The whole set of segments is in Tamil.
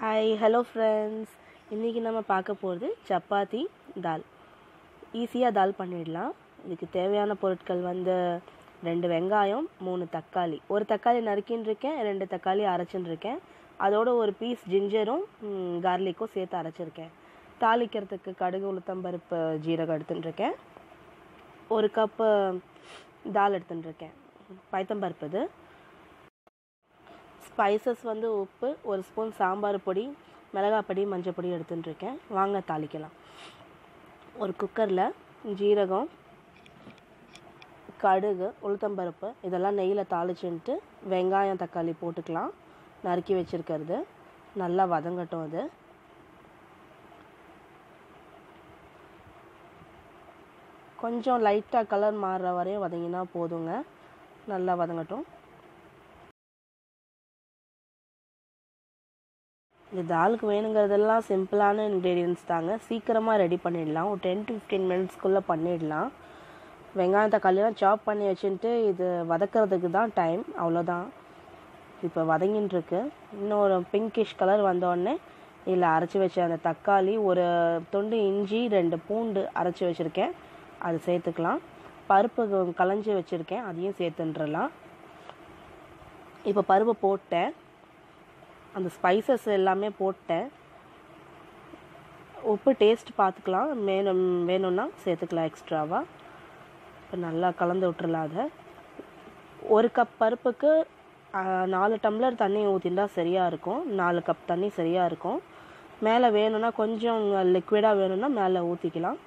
ஹாய் ஹலோ ஃப்ரெண்ட்ஸ் இன்றைக்கி நம்ம பார்க்க போகிறது சப்பாத்தி தால். ஈஸியாக தால் பண்ணிடலாம். இதுக்கு தேவையான பொருட்கள் வந்து ரெண்டு வெங்காயம் மூணு தக்காளி. ஒரு தக்காளி நறுக்கின்னு இருக்கேன் ரெண்டு தக்காளி அரைச்சின்னு இருக்கேன் அதோட ஒரு பீஸ் ஜிஞ்சரும் கார்லிக்கும் சேர்த்து அரைச்சிருக்கேன். தாளிக்கிறதுக்கு கடுகு உளுத்தம்பருப்பு ஜீரகம் எடுத்துட்டுருக்கேன் ஒரு கப்பு தால் எடுத்துன்னு இருக்கேன் பைத்தம்பருப்பு இது. ஸ்பைசஸ் வந்து உப்பு ஒரு ஸ்பூன் சாம்பார் பொடி மிளகாய் பொடி மஞ்சள் பொடி எடுத்துட்டுருக்கேன் வாங்க தாளிக்கலாம். ஒரு குக்கரில் ஜீரகம் கடுகு உளுத்தம்பருப்பு இதெல்லாம் நெய்யில் தாளிச்சுன்ட்டு வெங்காயம் தக்காளி போட்டுக்கலாம். நறுக்கி வச்சுருக்கிறது. நல்லா வதங்கட்டும் அது. கொஞ்சம் லைட்டாக கலர் மாறுற வரையும் வதங்கினா போதுங்க. நல்லா வதங்கட்டும். இந்த தாலுக்கு வேணுங்கிறதெல்லாம் சிம்பிளான இன்க்ரீடியன்ஸ் தாங்க. சீக்கிரமாக ரெடி பண்ணிடலாம். ஒரு டென் டு ஃபிஃப்டீன் மினிட்ஸ்க்குள்ளே பண்ணிடலாம். வெங்காயம் தக்காளிலாம் சாப் பண்ணி வச்சுட்டு இது வதக்கிறதுக்கு தான் டைம் அவ்வளோதான் இப்போ வதங்கின்னு இன்னும் ஒரு பிங்கிஷ் கலர் வந்தோடனே இதில் அரைச்சி வச்ச அந்த தக்காளி ஒரு தொண்டு இஞ்சி ரெண்டு பூண்டு அரைச்சி வச்சுருக்கேன். அது சேர்த்துக்கலாம். பருப்பு களைஞ்சி வச்சுருக்கேன். அதையும் சேர்த்துன்றலாம். இப்போ பருப்பு போட்டேன். அந்த ஸ்பைசஸ் எல்லாமே போட்டேன். உப்பு டேஸ்ட் பார்த்துக்கலாம். வேணும் வேணும்னா சேர்த்துக்கலாம் எக்ஸ்ட்ராவாக இப்போ நல்லா கலந்து விட்டுறலாம் அதை. ஒரு கப் பருப்புக்கு நாலு டம்ளர் தண்ணி ஊற்றிண்டா சரியாக இருக்கும். நாலு கப் தண்ணி சரியாக இருக்கும். மேலே வேணும்னா கொஞ்சம் லிக்விடாக வேணும்னா மேலே ஊற்றிக்கலாம்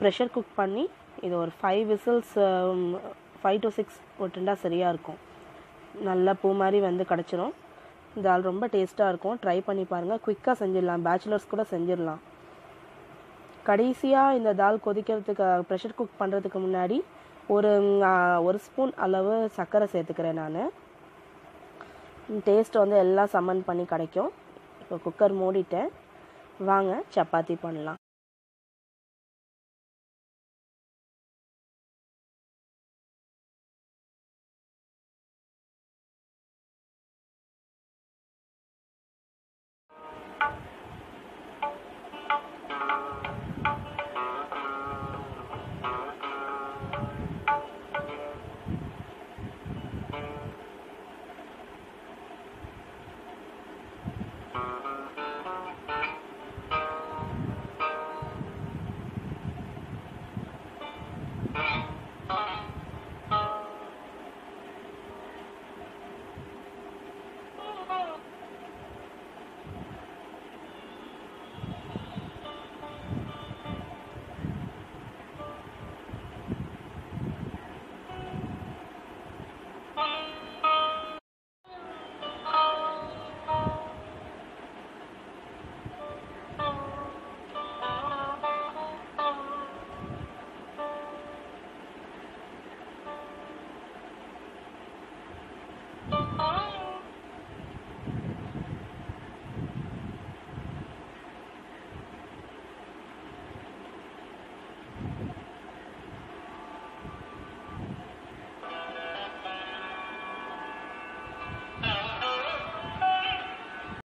ப்ரெஷர் குக் பண்ணி இது ஒரு five whistles five to six விட்டுண்டா சரியாக இருக்கும். நல்லா பூ மாதிரி வந்து கிடச்சிரும். தால் ரொம்ப டேஸ்ட்டாக இருக்கும். ட்ரை பண்ணி பாருங்கள் குயிக்காக செஞ்சிடலாம். பேச்சுலர்ஸ் கூட செஞ்சிடலாம். கடைசியாக இந்த தால் கொதிக்கிறதுக்கு ப்ரெஷர் குக் பண்ணுறதுக்கு முன்னாடி ஒரு ஒரு ஸ்பூன் அளவு சர்க்கரை சேர்த்துக்கிறேன் நான். டேஸ்ட் வந்து எல்லாம் சம்மன் பண்ணி கிடைக்கும். இப்போ குக்கர் மூடிட்டேன். வாங்க சப்பாத்தி பண்ணலாம்.